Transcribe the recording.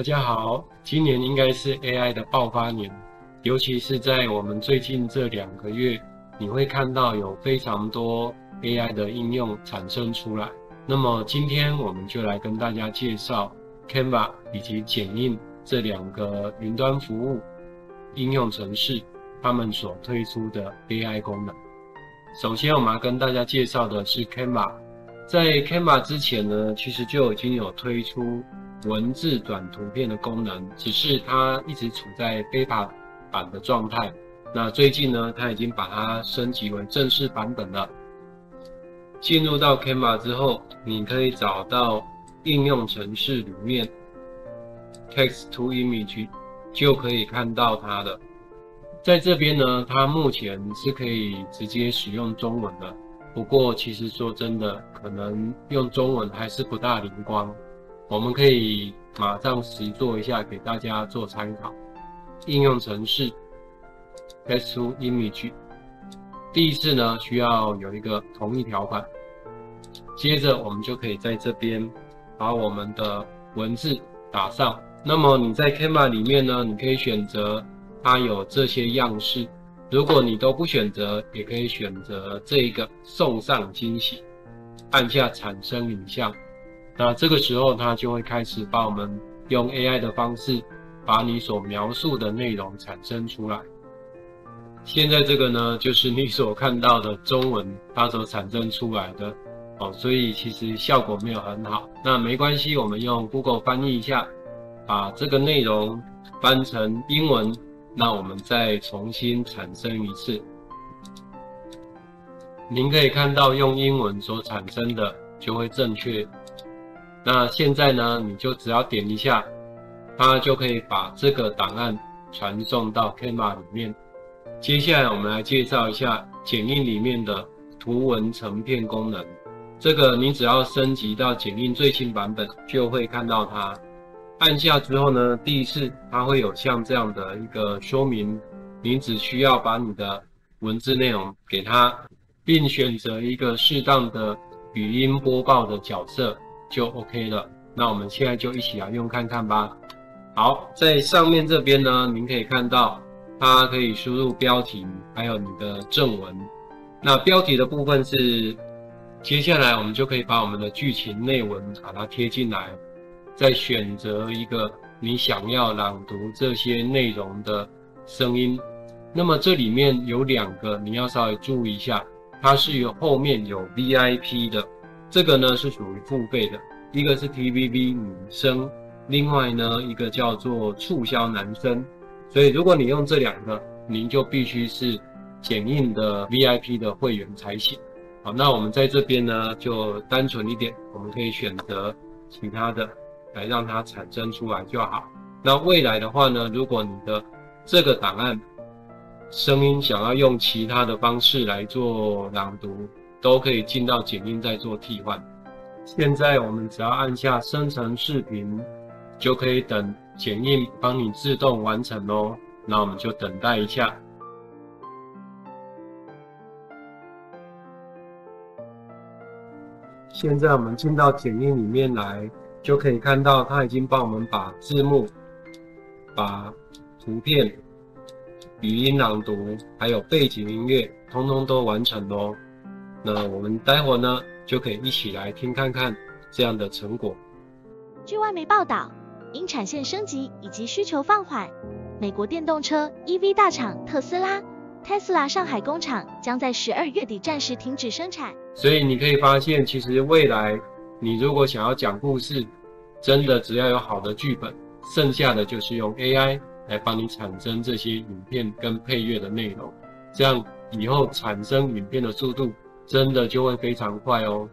大家好，今年应该是 AI 的爆发年，尤其是在我们最近这两个月，你会看到有非常多 AI 的应用产生出来。那么今天我们就来跟大家介绍 Canva 以及剪映这两个云端服务应用程式，他们所推出的 AI 功能。首先，我们要跟大家介绍的是 Canva。在 Canva 之前呢，其实就已经有推出文字转图片的功能，只是它一直处在 beta 版的状态。那最近呢，它已经把它升级为正式版本了。进入到 Canva 之后，你可以找到应用程式里面 Text to Image，就可以看到它的。在这边呢，它目前是可以直接使用中文的。不过，其实说真的，可能用中文还是不大灵光。我们可以马上实做一下，给大家做参考。应用程式 Text to Image，第一次呢需要有一个同意条款。接着，我们就可以在这边把我们的文字打上。那么你在 Canva 里面呢，你可以选择。它有这些样式，如果你都不选择，也可以选择这一个送上惊喜，按下产生影像，那这个时候它就会开始帮我们用 AI 的方式，把你所描述的内容产生出来。现在这个呢，就是你所看到的中文，它所产生出来的哦，所以其实效果没有很好。那没关系，我们用 Google 翻译一下，把这个内容翻成英文。那我们再重新产生一次，您可以看到用英文所产生的就会正确。那现在呢，你就只要点一下，它就可以把这个档案传送到 Canva 里面。接下来我们来介绍一下剪映里面的图文成片功能。这个你只要升级到剪映最新版本，就会看到它。按下之后呢，第一次它会有像这样的一个说明，你只需要把你的文字内容给它，并选择一个适当的语音播报的角色就 OK 了。那我们现在就一起来用看看吧。好，在上面这边呢，您可以看到它可以输入标题，还有你的正文。那标题的部分是，接下来我们就可以把我们的剧情内文把它贴进来。再选择一个你想要朗读这些内容的声音，那么这里面有两个你要稍微注意一下，它是有后面有 VIP 的，这个呢是属于付费的，一个是 TVB 女生，另外呢一个叫做促销男生，所以如果你用这两个，您就必须是剪映的 VIP 的会员才行。好，那我们在这边呢就单纯一点，我们可以选择其他的。来让它产生出来就好。那未来的话呢，如果你的这个档案声音想要用其他的方式来做朗读，都可以进到剪映再做替换。现在我们只要按下生成视频，就可以等剪映帮你自动完成哦。那我们就等待一下。现在我们进到剪映里面来。就可以看到，它已经帮我们把字幕、把图片、语音朗读，还有背景音乐，通通都完成喽。那我们待会呢，就可以一起来听看看这样的成果。据外媒报道，因产线升级以及需求放缓，美国电动车 EV 大厂特斯拉 Tesla 上海工厂将在十二月底暂时停止生产。所以你可以发现，其实未来。你如果想要讲故事，真的只要有好的剧本，剩下的就是用 AI 来帮你产生这些影片跟配乐的内容，这样以后产生影片的速度真的就会非常快哦。